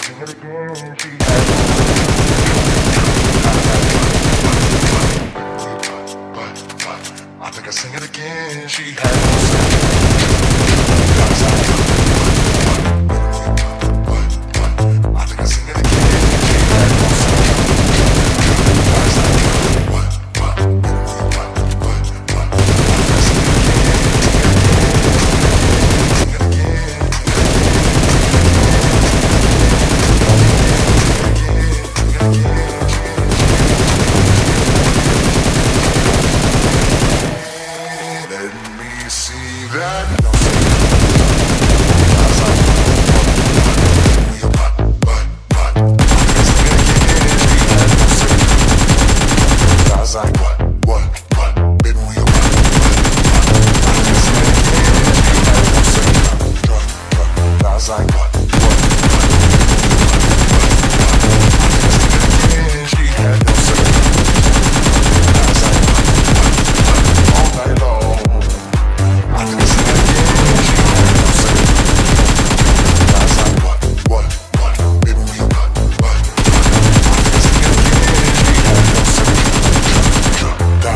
Sing it again, she I think I sing it again, she had that.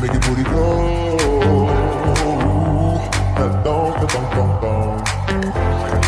make your booty go. That dog, that dong, dong, dong.